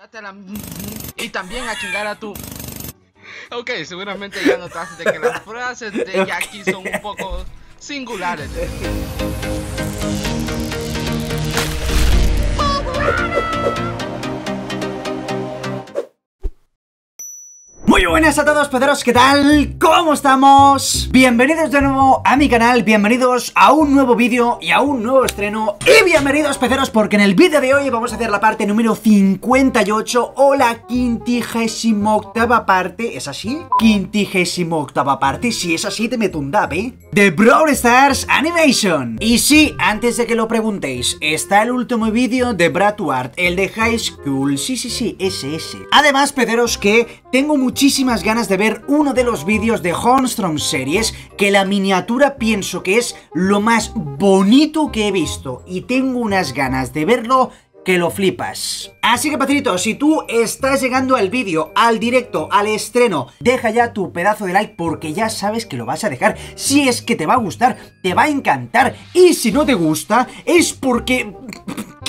Date a la m- y también a chingar a tu. Ok, seguramente ya notaste que las frases de Jackie son un poco singulares. Buenas a todos, pederos, ¿qué tal? ¿Cómo estamos? Bienvenidos de nuevo a mi canal, bienvenidos a un nuevo vídeo y a un nuevo estreno Y bienvenidos, peceros, porque en el vídeo de hoy vamos a hacer la parte número 58 O la quintigésima octava parte, ¿es así? Quintigésima octava parte, si es así te meto un dab, ¿eh? De Brawl Stars Animation Y sí, antes de que lo preguntéis, está el último vídeo de Bratward, el de High School Sí, sí, sí, ese, ese Además, peceros, que tengo muchísimas ganas de ver uno de los vídeos de Hornstrom Series que la miniatura pienso que es lo más bonito que he visto y tengo unas ganas de verlo que lo flipas. Así que, Patrito, si tú estás llegando al vídeo, al directo, al estreno, deja ya tu pedazo de like porque ya sabes que lo vas a dejar. Si es que te va a gustar, te va a encantar. Y si no te gusta, es porque...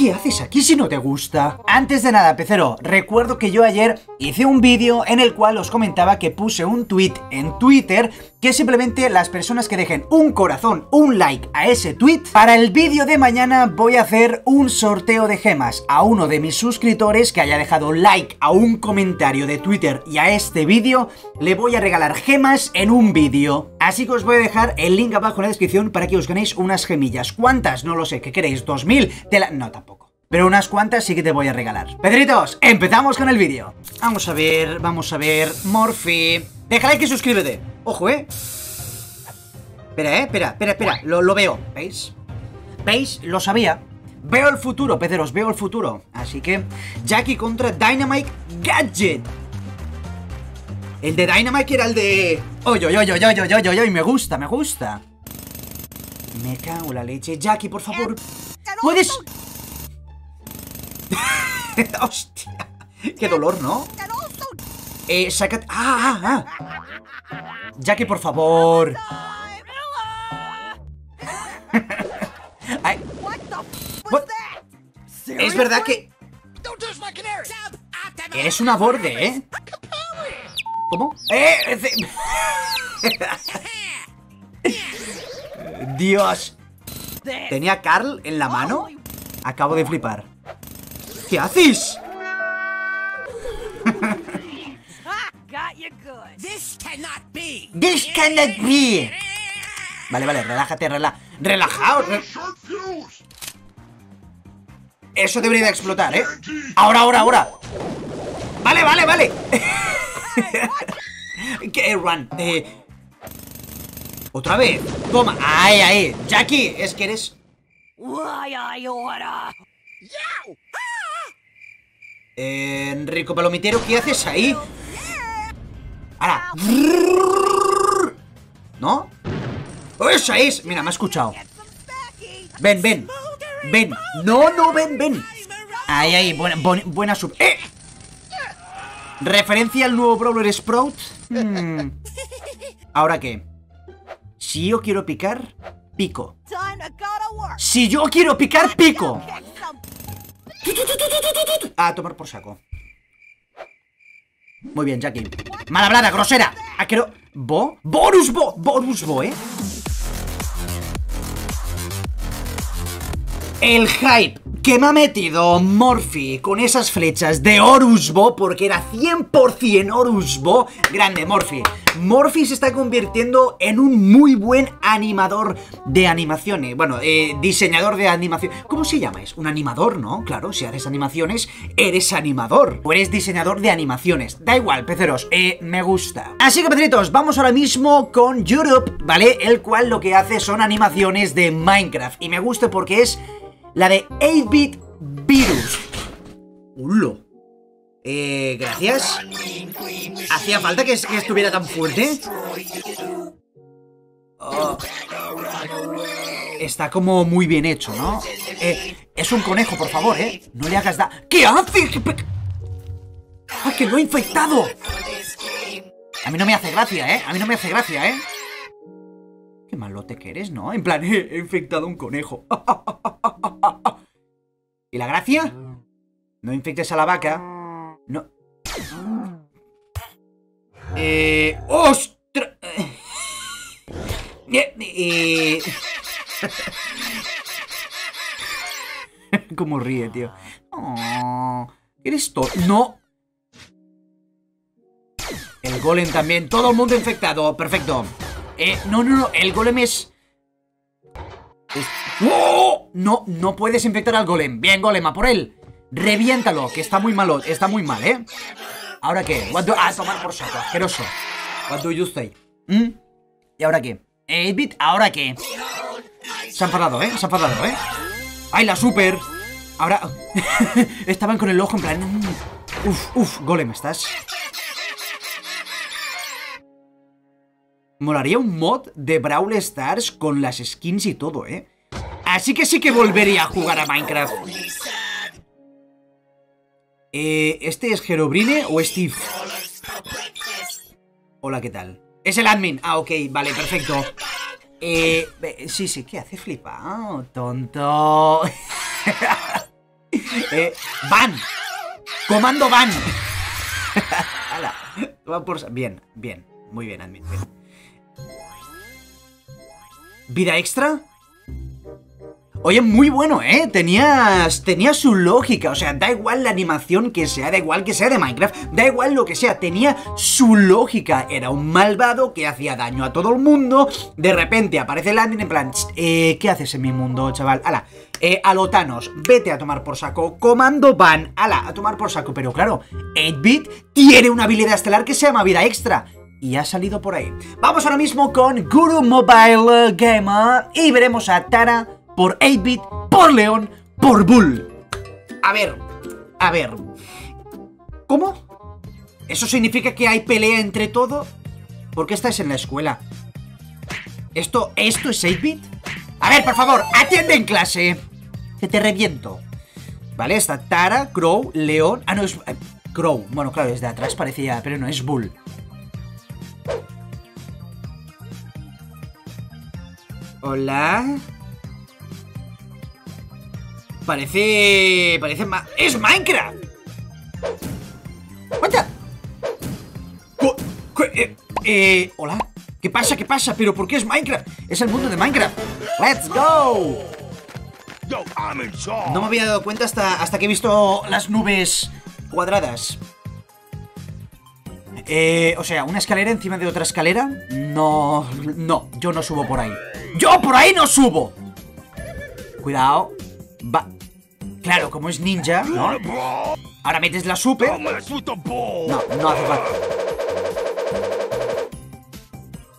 ¿Qué haces aquí si no te gusta? Antes de nada, pecero, recuerdo que yo ayer hice un vídeo en el cual os comentaba que puse un tweet en Twitter que simplemente las personas que dejen un corazón, un like a ese tweet, para el vídeo de mañana voy a hacer un sorteo de gemas a uno de mis suscriptores que haya dejado like a un comentario de Twitter y a este vídeo, le voy a regalar gemas en un vídeo. Así que os voy a dejar el link abajo en la descripción para que os ganéis unas gemillas. ¿Cuántas? No lo sé, ¿qué queréis? ¿2000? Te la... No, tampoco. Pero unas cuantas sí que te voy a regalar. Pedritos, empezamos con el vídeo. Vamos a ver, vamos a ver. Morphy. Deja like y suscríbete. Ojo, eh. Espera, eh, espera, espera, espera. Lo, veo. ¿Veis? ¿Veis? Lo sabía. Veo el futuro, peceros, veo el futuro. Así que, Jackie contra Dynamite Gadget. El de Dynamite era el de... Oye, oye, oye, oye, oye, oye, oye, me gusta, me gusta. Me cago la leche. Jackie, por favor. ¿Puedes...? Hostia. Qué dolor, ¿no? Eh, saca... Ah, ah, ah. Jackie, por favor. Ay, what? Es verdad que... Eres una borde, ¿eh? ¿Cómo? ¡Eh! Dios. ¿Tenía Carl en la mano? Acabo de flipar. ¿Qué haces? This cannot be. This cannot be. Vale, vale, relájate, rela relajaos. re- Eso debería de explotar, ¿eh? Ahora, ahora, ahora. Vale, vale, vale. ¿Qué? Run. Eh... Otra vez. Toma. Ahí, ahí. Jackie, es que eres... Eh, Enrico Palomitero, ¿qué haces ahí? Ahora. ¿No? Esa es. Mira, me ha escuchado. Ven, ven. Ven. No, no, ven, ven. Ahí, ahí. Buena, buena sub. ¡Eh! ¿Referencia al nuevo Brawler Sprout? Hmm. ¿Ahora qué? Si yo quiero picar, pico. Si yo quiero picar, pico. A tomar por saco. Muy bien, Jackie. Mal hablada, grosera. Aquero... ¿Bo? ¡Bonus Bo! ¡Bonus Bo, eh! El hype que me ha metido Morphy con esas flechas de Orusbo, porque era 100% Orusbo, grande Morphy. Morphy se está convirtiendo en un muy buen animador de animaciones. Bueno, eh, diseñador de animación. ¿Cómo se llama? Es un animador, ¿no? Claro, si haces animaciones, eres animador. O eres diseñador de animaciones. Da igual, peceros, eh, me gusta. Así que, peceritos, vamos ahora mismo con YouTube, ¿vale? El cual lo que hace son animaciones de Minecraft. Y me gusta porque es la de 8-Bit Virus. ¡Hulo! Eh, gracias. ¿Hacía falta que, estuviera tan fuerte? Oh. Está como muy bien hecho, ¿no? Eh, es un conejo, por favor, ¿eh? No le hagas da... ¿Qué hace? ¿Qué pe- ¡Ah, que lo ha infectado! A mí no me hace gracia, ¿eh? A mí no me hace gracia, ¿eh? Qué malote que eres, ¿no? En plan, he infectado un conejo. ¿Y la gracia? No infectes a la vaca. No. Eh. ¡Ostras! Eh, eh. Cómo ríe, tío. Oh, ¿Eres to... No. El golem también. Todo el mundo infectado. Perfecto. Eh, no, no, no. El golem es... No, no puedes infectar al golem. Bien, golem, a por él. Reviéntalo, que está muy malo. Está muy mal, ¿eh? ¿Ahora qué? What do... Ah, tomar por saco. Asqueroso. What do you say? ¿Mm? ¿Y ahora qué? 8-bit, ¿ahora qué? Se han enfadado, ¿eh? Se han enfadado, ¿eh? ¡Ay, la super! Ahora... Estaban con el ojo en plan... mm. Uf, uf, golem, ¿estás? Molaría un mod de Brawl Stars con las skins y todo, ¿eh? Así que sí que volvería a jugar a Minecraft. Eh, ¿Este es Herobrine o Steve? Hola, ¿qué tal? Es el admin. Ah, ok, vale, perfecto. Eh, ve- sí, sí, ¿qué hace? Flipa. tonto. eh, van. Comando van. Hala, Bien, bien. Muy bien, admin. bien. ¿Vida extra? Oye, muy bueno, ¿eh? Tenías, tenía su lógica, o sea, da igual la animación que sea, da igual que sea de Minecraft, da igual lo que sea, tenía su lógica. Era un malvado que hacía daño a todo el mundo, de repente aparece el admin en plan, "Tst, eh, ¿qué haces en mi mundo, chaval? Ala, eh, alotanos, vete a tomar por saco, comando van, ala, a tomar por saco, pero claro, 8-bit tiene una habilidad estelar que se llama vida extra y ha salido por ahí. Vamos ahora mismo con Guru Mobile Gamer y veremos a Tara por 8-bit, por León, por Bull. A ver, a ver. ¿Cómo? ¿Eso significa que hay pelea entre todo? ¿Por qué estáis en la escuela? ¿Esto, esto es 8-bit? A ver, por favor, atiende en clase. Que te reviento. Vale, está Tara, Crow, León. Ah, no, es. eh, Crow. Bueno, claro, desde atrás parecía, pero no, es Bull. Hola. Parece. Parece. ma- ¡Es Minecraft! Co- eh, eh, Hola. ¿Qué pasa? ¿Qué pasa? ¿Pero por qué es Minecraft? Es el mundo de Minecraft. ¡Let's go! No me había dado cuenta hasta, hasta que he visto las nubes cuadradas. Eh, o sea, una escalera encima de otra escalera. No, no, yo no subo por ahí. ¡Yo por ahí no subo! Cuidado. Va. Claro, como es ninja, ¿no? Ahora metes la super. No, no hace falta.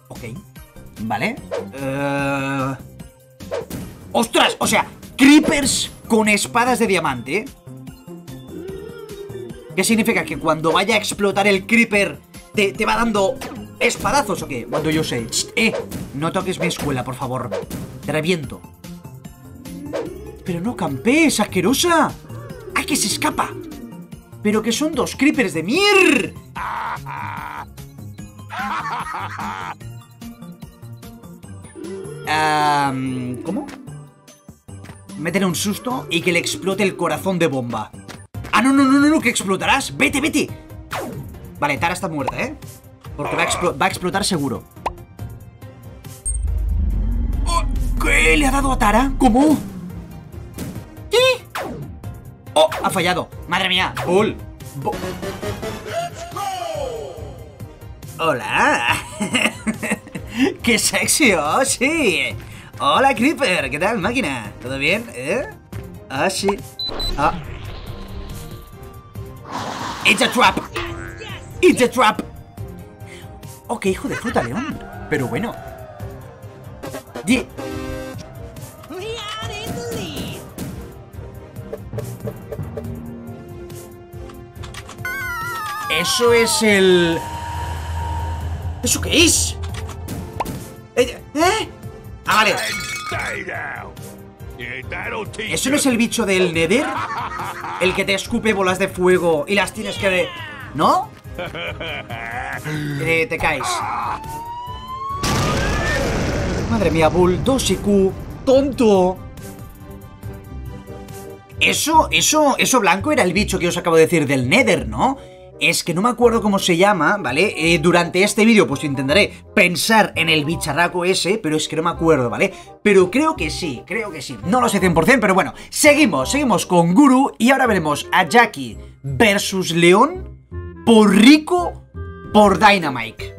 Ok. Vale. Eh, ¡Ostras! O sea, creepers con espadas de diamante. ¿Qué significa? ¿Que cuando vaya a explotar el creeper te, te va dando espadazos o qué? Cuando yo sé. Eh, no toques mi escuela, por favor. Te reviento. Pero no campees, asquerosa. ¡Ay, que se escapa! Pero que son dos creepers de mier. ¿Cómo? Métele un susto y que le explote el corazón de bomba. Ah, no, no, no, no, no, que explotarás. Vete, vete. Vale, Tara está muerta, ¿eh? Porque va a explotar seguro. ¿Qué le ha dado a Tara? ¿Cómo? ¿Qué? ¡Oh! Ha fallado. Madre mía. Bu- Hola. ¡Qué sexy! ¡Oh, sí! Hola, Creeper. ¿Qué tal, máquina? ¿Todo bien? ¿Eh? Ah, sí. Ah. It's a trap. It's a trap. Oh, qué hijo de fruta, León. Pero bueno. Di- Eso es el... ¿Eso qué es? Eh, ¿Eh? Ah, vale. ¿Eso no es el bicho del Nether? El que te escupe bolas de fuego y las tienes que... ¿No? Eh, te caes. Madre mía, Bull, 2 IQ, tonto. Eso, eso, eso blanco era el bicho que os acabo de decir del Nether, ¿no? Es que no me acuerdo cómo se llama, ¿vale? Eh, durante este vídeo pues intentaré pensar en el bicharraco ese, pero es que no me acuerdo, ¿vale? Pero creo que sí, creo que sí. No lo sé 100%, pero bueno. Seguimos, seguimos con Guru y ahora veremos a Jackie versus León por Rico por Dynamite.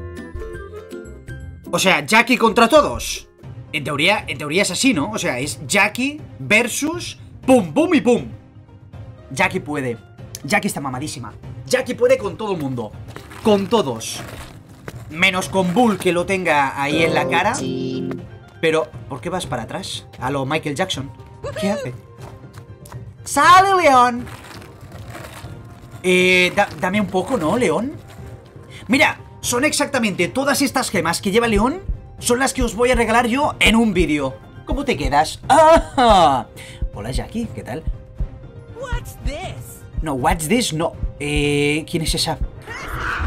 O sea, Jackie contra todos. En teoría, en teoría es así, ¿no? O sea, es Jackie versus pum, pum y pum. Jackie puede. Jackie está mamadísima. Jackie puede con todo el mundo. Con todos. Menos con Bull que lo tenga ahí en la cara. Pero, ¿por qué vas para atrás? A lo Michael Jackson. ¿Qué hace? ¡Sale, León! Eh, da- dame un poco, ¿no, León? Mira, son exactamente todas estas gemas que lleva León son las que os voy a regalar yo en un vídeo. ¿Cómo te quedas? ¡Ah! Hola, Jackie, ¿qué tal? What's this? No, what's this? No. Eh, ¿quién es esa?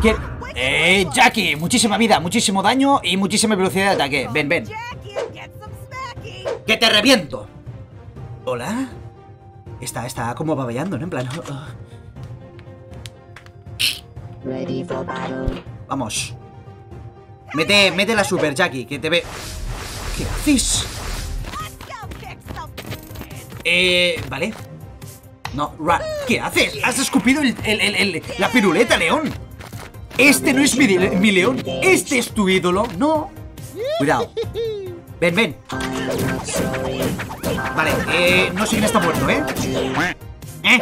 ¿Quién? Eh, Jackie, muchísima vida, muchísimo daño y muchísima velocidad de ataque. Ven, ven. ¡Que te reviento! ¿Hola? Está, está como baballando, ¿no? En plan... oh, oh. Vamos. Mete, mete la super, Jackie, que te ve... ¿Qué haces? Eh, vale. No, Ra, ¿qué haces? Has escupido el- el- el- la piruleta, León. Este no es mi león. Este es tu ídolo. No. Cuidado. Ven, ven. Vale, eh, no sé quién está muerto, ¿eh? ¿Eh?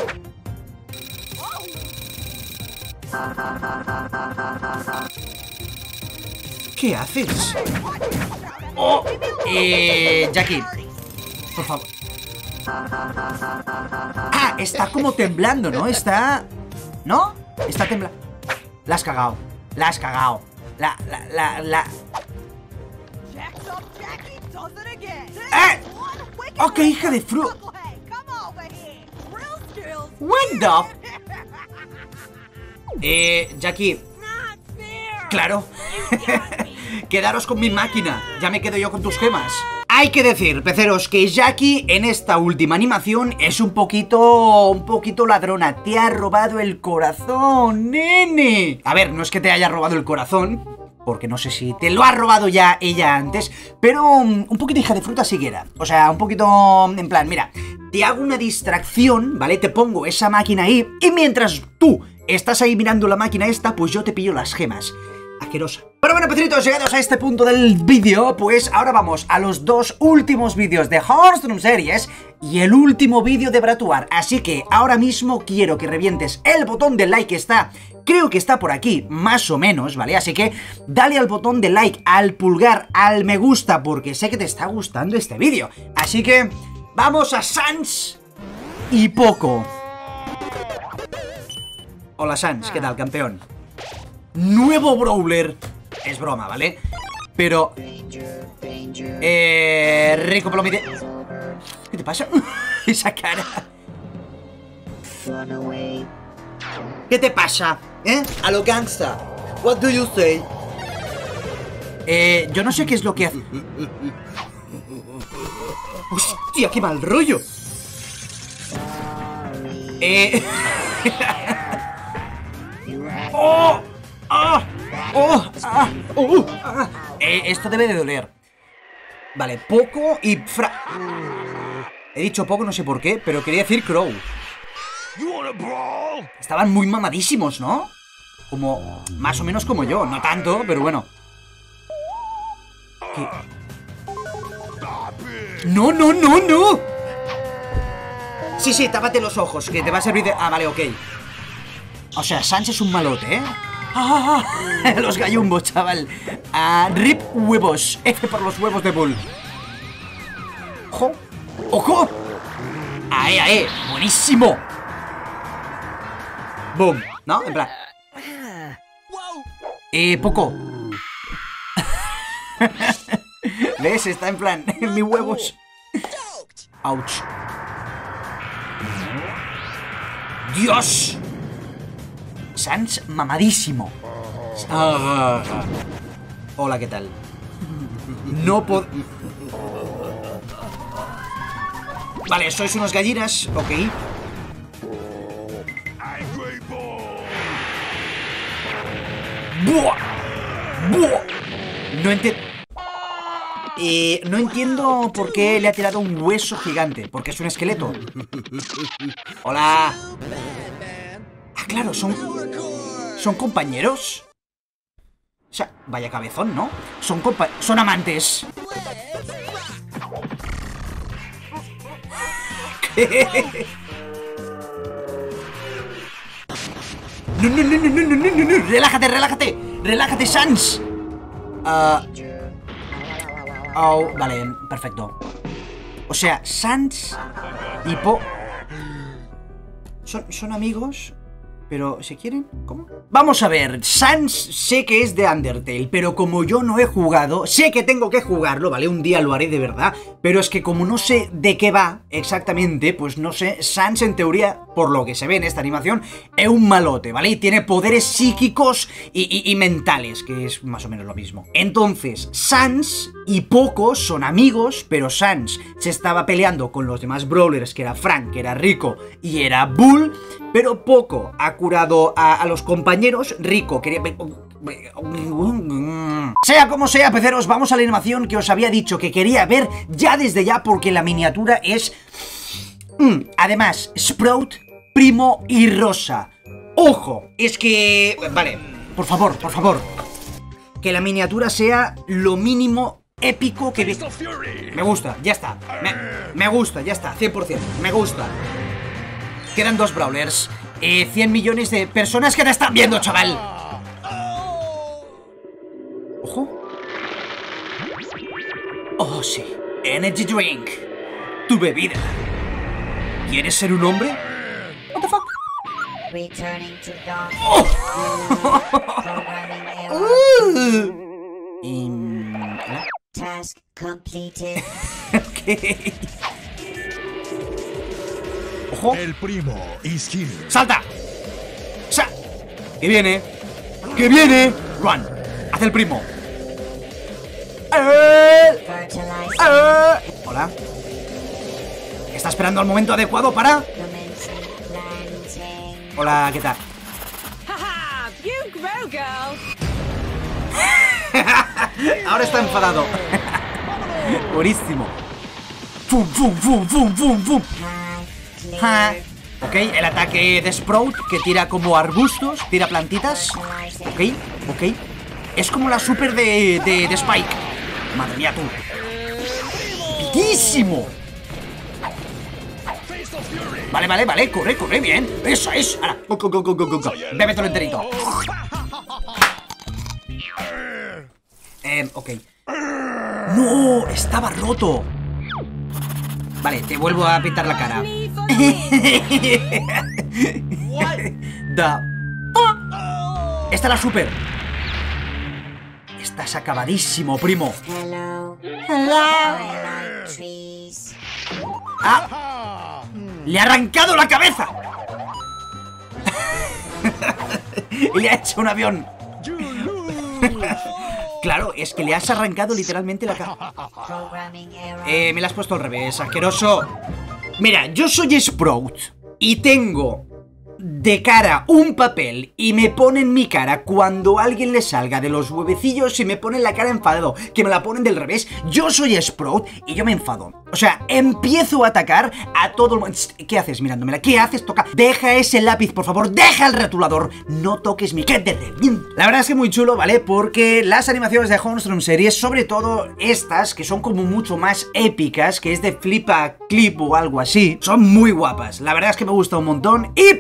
¿Qué haces? Oh, eh, Jackie, por favor. Ah, está como temblando, ¿no? Está... ¿No? Está temblando. La has cagado. La has cagado. La, la, la, la... Eh. wicked Ok, hija de fru... What. Eh, Jackie, claro. Quedaros con mi máquina. Ya me quedo yo con tus gemas. Hay que decir, peceros, que Jackie en esta última animación es un poquito... un poquito ladrona. Te ha robado el corazón, nene. A ver, no es que te haya robado el corazón, porque no sé si te lo ha robado ya ella antes, pero um, un poquito hija de fruta siquiera. O sea, un poquito en plan, mira, te hago una distracción, ¿vale? Te pongo esa máquina ahí y mientras tú estás ahí mirando la máquina esta, pues yo te pillo las gemas. Asquerosa. Pero bueno, peceritos, llegados a este punto del vídeo, pues ahora vamos a los dos últimos vídeos de Hearthstone Series y el último vídeo de Bratuar. Así que ahora mismo quiero que revientes el botón de like que está, creo que está por aquí, más o menos, ¿vale? Así que dale al botón de like, al pulgar, al me gusta, porque sé que te está gustando este vídeo. Así que vamos a Sans y Poco. Hola Sans, ¿qué tal, campeón? Nuevo Brawler. Es broma, ¿vale? Pero... Eh... Rico Plomide... ¿Qué te pasa? Esa cara. ¿Qué te pasa? ¿Eh? A lo gangsta. What do you say? Eh, yo no sé qué es lo que hace. Hostia, qué mal rollo. Eh. ¡Oh! ¡Ah! ¡Oh! ¡Ah! ¡Oh! ¡Ah! Eh, esto debe de doler. Vale, poco y fra. He dicho poco, no sé por qué, pero quería decir crow. Estaban muy mamadísimos, ¿no? Como... Más o menos como yo, no tanto, pero bueno. ¿Qué? ¡No, no, no, no! Sí, sí, tápate los ojos, que te va a servir de... Ah, vale, ok. O sea, Sánchez es un malote, ¿eh? ¡Ah! Los gallumbos, chaval. Ah, rip huevos. F por los huevos de Bull. ¡Ojo! ¡Ojo! ¡Ahí, ahí! ¡Buenísimo! ¡Boom! ¿No? En plan... Eh, poco. ¿Ves? Está en plan... En mis huevos. Ouch. ¡Dios! Sans mamadísimo. Ah. Hola, ¿qué tal? No puedo... Vale, sois unos gallinas, ok. ¡Buah! ¡Buah! No entiendo... Eh, no entiendo por qué le ha tirado un hueso gigante, porque es un esqueleto. Hola. Ah, claro, son... ¿Son compañeros? O sea, vaya cabezón, ¿no? Son compa Son amantes. Relájate, relájate. Relájate, Sans. Oh, vale, perfecto. O sea, Sans y Po... ¿Son, ¿Son amigos? ¿Pero se quieren? ¿Cómo? Vamos a ver, Sans sé que es de Undertale, pero como yo no he jugado, sé que tengo que jugarlo, ¿vale? Un día lo haré de verdad, pero es que como no sé de qué va exactamente, pues no sé, Sans en teoría, por lo que se ve en esta animación, es un malote, ¿vale? Y tiene poderes psíquicos y, mentales, que es más o menos lo mismo. Entonces, Sans y Poco son amigos, pero Sans se estaba peleando con los demás brawlers, que era Frank, que era Rico y era Bull, pero Poco ha curado a, los compañeros, Rico quería... Sea como sea, peceros, vamos a la animación que os había dicho que quería ver ya desde ya porque la miniatura es... Mm, además, Sprout, Primo y Rosa. ¡Ojo! Es que... Vale, por favor, por favor. Que la miniatura sea lo mínimo épico que... me gusta, ya está. Me, me gusta, ya está, 100%. Me gusta. Quedan dos brawlers. Eh, 100 millones de personas que te están viendo, chaval. Ojo. Oh, sí. Energy Drink. Tu bebida. ¿Quieres ser un hombre? What the fuck? Returning to dawn. Oh. Uh. ¿hola? Task completed. Ok. El primo here. ¡Salta! ¡Sa! ¡Que viene! ¡Que viene! ¡Run! ¡Haz el primo! ¡Eh! ¡Eh! Hola. Está esperando el momento adecuado para... Hola, ¿qué tal? Ahora está enfadado. Buenísimo. ¡Fum, fum, fum, fum, fum, fum! Ok, el ataque de Sprout que tira como arbustos, tira plantitas. Ok, ok. Es como la super de, de, Spike. Madre mía, tú. ¡Piquísimo! Vale, vale, vale, corre, corre, bien. Eso es. Ahora, go, go, go, go, go, go. Bébetelo enterito. Eh, ok. ¡No! Estaba roto. Vale, te vuelvo a pintar la cara. Da. Esta es la super. Estás acabadísimo, primo. Hello. Trees. ¡Ah! ¡Le ha arrancado la cabeza! y le ha hecho un avión. claro, es que le has arrancado literalmente la cabeza. Eh, me la has puesto al revés, asqueroso. Mira, yo soy Sprout y tengo de cara un papel y me pone en mi cara cuando alguien le salga de los huevecillos y me pone la cara enfadado, que me la ponen del revés. Yo soy Sprout y yo me enfado. O sea, empiezo a atacar a todo el mundo. ¿Qué haces mirándomela? ¿Qué haces? Toca. Deja ese lápiz, por favor. Deja el rotulador. No toques mi que. La verdad es que muy chulo, ¿vale? Porque las animaciones de Homestrom series, sobre todo estas, que son como mucho más épicas, que es de flipa clip o algo así, son muy guapas. La verdad es que me gusta un montón. Y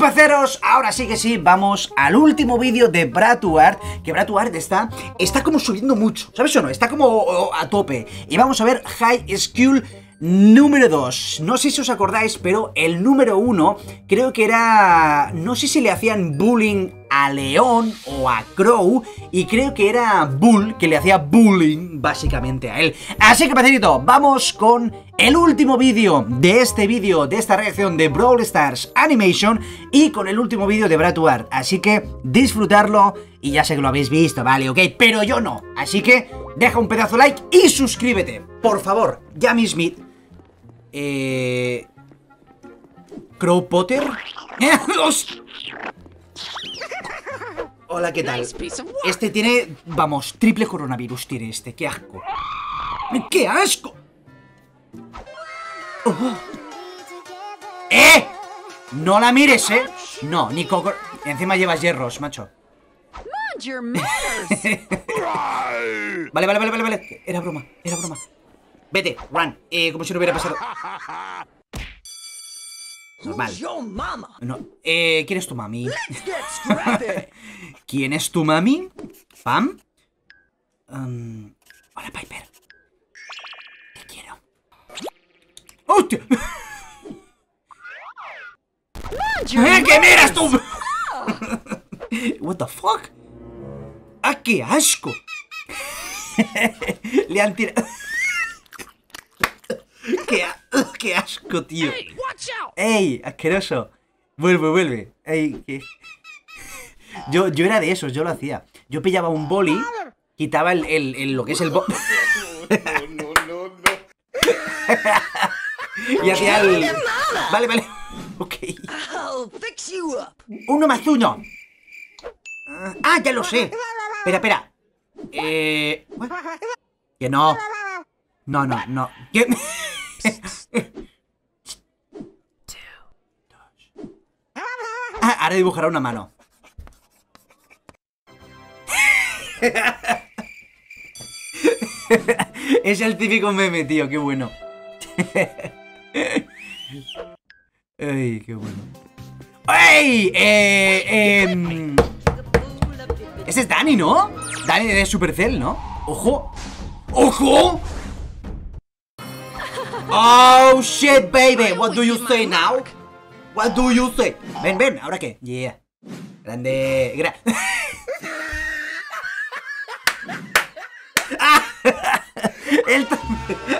ahora sí que sí, vamos al último vídeo de Bratuart, que Bratuart está, está como subiendo mucho, ¿sabes o no? Está como a tope. Y vamos a ver High School Número 2. No sé si os acordáis, pero el número 1 creo que era... No sé si le hacían bullying a León o a Crow. Y creo que era Bull que le hacía bullying básicamente a él. Así que, pecerito, vamos con el último vídeo de este vídeo, de esta reacción de Brawl Stars Animation. Y con el último vídeo de Bratuart. Así que disfrutarlo. Y ya sé que lo habéis visto, vale, ok. Pero yo no. Así que deja un pedazo de like y suscríbete. Por favor, ya mismit. Eh, Crow Potter. ¡Os! Hola, ¿qué tal? Este tiene, vamos, triple coronavirus tiene este, qué asco. ¡Qué asco! Oh. ¡Eh! No la mires, ¿eh? No, ni coco... Encima llevas hierros, macho. Vale, vale, vale, vale, vale. Era broma, era broma. Vete, run. Eh, como si no hubiera pasado. Normal. No. Eh, ¿quién es tu mami? ¿Quién es tu mami? ¿Pam? Um, hola, Piper. Te quiero. ¡Hostia! ¡Eh, ¿Qué miras tú? What the fuck? ¡Ah, qué asco! Le han tirado... ¡Qué, a- ¡Qué asco, tío! ¡Ey! ¡Asqueroso! Vuelve, vuelve. ¡Ey! ¿qué? Yo, yo era de esos, yo lo hacía. Yo pillaba un boli, quitaba el, el- el- lo que es el boli. y hacía el. Vale, vale. Ok. I'll fix you up. Uno más uno. Ah, ya lo sé. Espera, espera. Eh. Que no. No, no, no. ¿Qué? Ah, ahora dibujará una mano. es el típico meme, tío, qué bueno. Ay, qué bueno. ¡Ey! Eh, em, Ese es Dani, ¿no? Dani de Supercell, ¿no? ¡Ojo! ¡Ojo! Oh shit, baby. What do you say now? What do you say? Ven, ven, ¿ahora qué? Yeah. Grande. Gra Ah, el tro-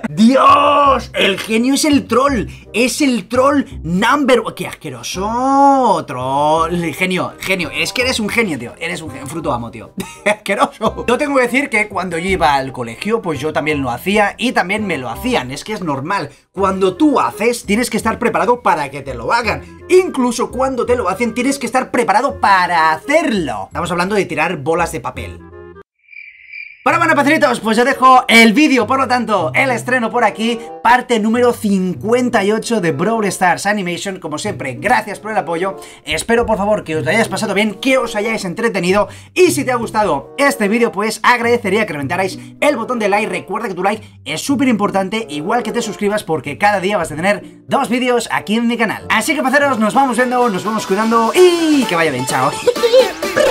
¡Dios! El genio es el troll. Es el troll number. ¡Qué asqueroso! Troll. Genio, genio. Es que eres un genio, tío. Eres un gen- fruto amo, tío. asqueroso. Yo tengo que decir que cuando yo iba al colegio, pues yo también lo hacía y también me lo hacían. Es que es normal. Cuando tú haces, tienes que estar preparado para que te lo hagan. Incluso cuando te lo hacen, tienes que estar preparado para hacerlo. Estamos hablando de tirar bolas de papel. Bueno, bueno, peceritos, pues yo dejo el vídeo, por lo tanto, el estreno por aquí, parte número 58 de Brawl Stars Animation, como siempre, gracias por el apoyo, espero por favor que os lo hayáis pasado bien, que os hayáis entretenido, y si te ha gustado este vídeo, pues agradecería que reventarais el botón de like, recuerda que tu like es súper importante, igual que te suscribas, porque cada día vas a tener dos vídeos aquí en mi canal. Así que, peceros, nos vamos viendo, nos vamos cuidando, y que vaya bien, chao.